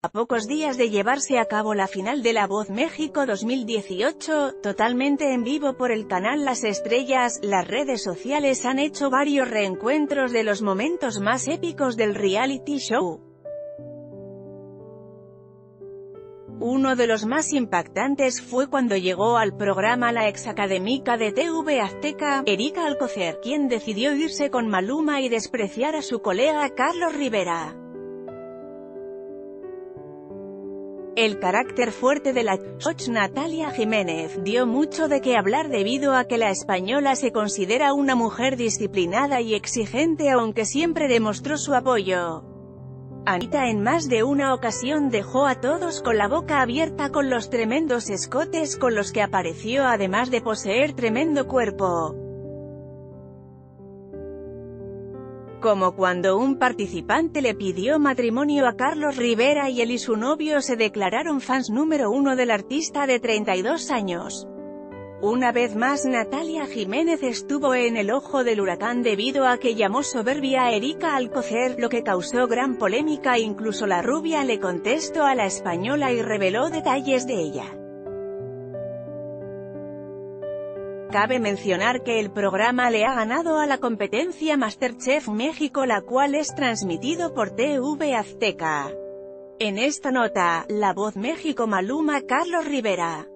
A pocos días de llevarse a cabo la final de La Voz México 2018, totalmente en vivo por el canal Las Estrellas, las redes sociales han hecho varios reencuentros de los momentos más épicos del reality show. Uno de los más impactantes fue cuando llegó al programa la exacadémica de TV Azteca, Erika Alcocer, quien decidió irse con Maluma y despreciar a su colega Carlos Rivera. El carácter fuerte de la coach Natalia Jiménez dio mucho de qué hablar debido a que la española se considera una mujer disciplinada y exigente aunque siempre demostró su apoyo. Anita en más de una ocasión dejó a todos con la boca abierta con los tremendos escotes con los que apareció además de poseer tremendo cuerpo. como cuando un participante le pidió matrimonio a Carlos Rivera y él y su novio se declararon fans número uno del artista de 32 años. Una vez más Natalia Jiménez estuvo en el ojo del huracán debido a que llamó soberbia a Erika Alcocer, lo que causó gran polémica incluso la rubia le contestó a la española y reveló detalles de ella. Cabe mencionar que el programa le ha ganado a la competencia Masterchef México la cual es transmitido por TV Azteca. En esta nota, La Voz México Maluma Carlos Rivera